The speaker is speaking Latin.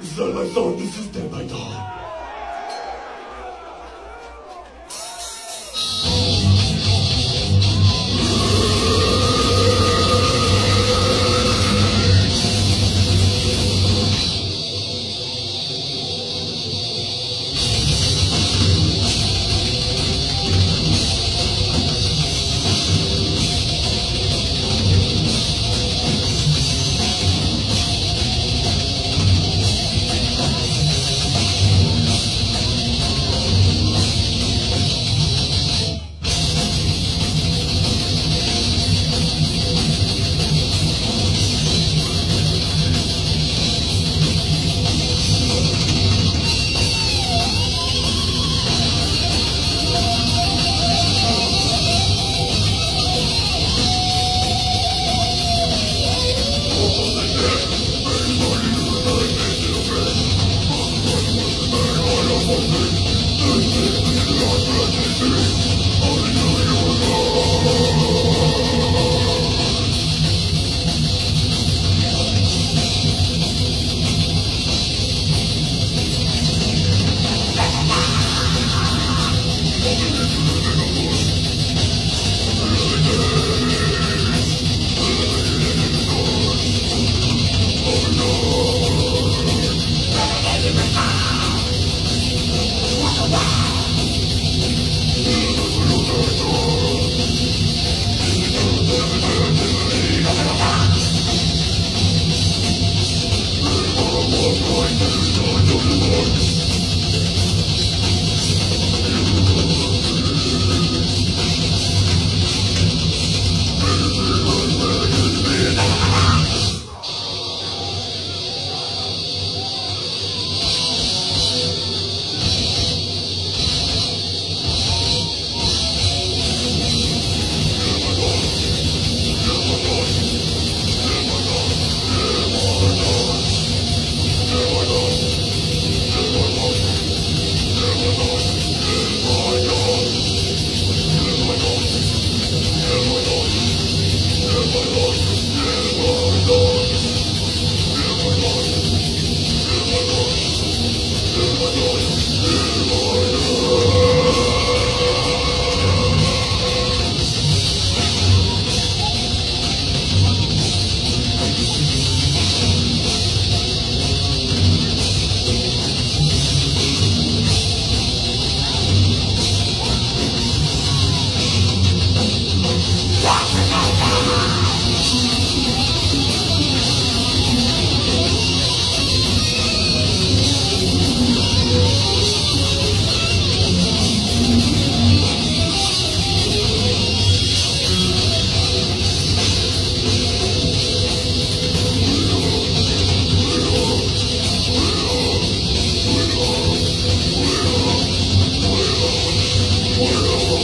It's not my song, this is Dead by Dawn. I'm not ready America, Oh,